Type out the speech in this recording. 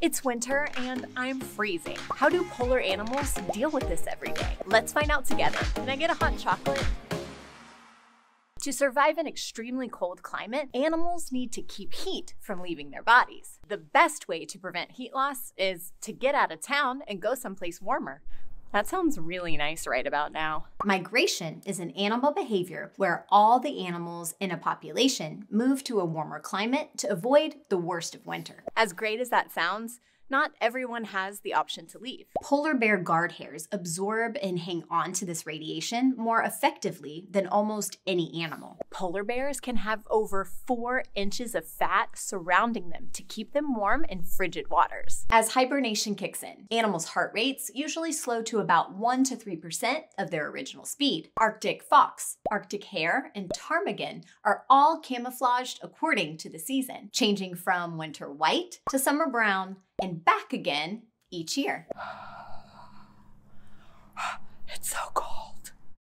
It's winter and I'm freezing. How do polar animals deal with this every day? Let's find out together. Can I get a hot chocolate? To survive an extremely cold climate, animals need to keep heat from leaving their bodies. The best way to prevent heat loss is to get out of town and go someplace warmer. That sounds really nice right about now. Migration is an animal behavior where all the animals in a population move to a warmer climate to avoid the worst of winter. As great as that sounds, not everyone has the option to leave. Polar bear guard hairs absorb and hang on to this radiation more effectively than almost any animal. Polar bears can have over four inches of fat surrounding them to keep them warm in frigid waters. As hibernation kicks in, animals' heart rates usually slow to about 1 to 3% of their original speed. Arctic fox, Arctic hare, and ptarmigan are all camouflaged according to the season, changing from winter white to summer brown and back again each year.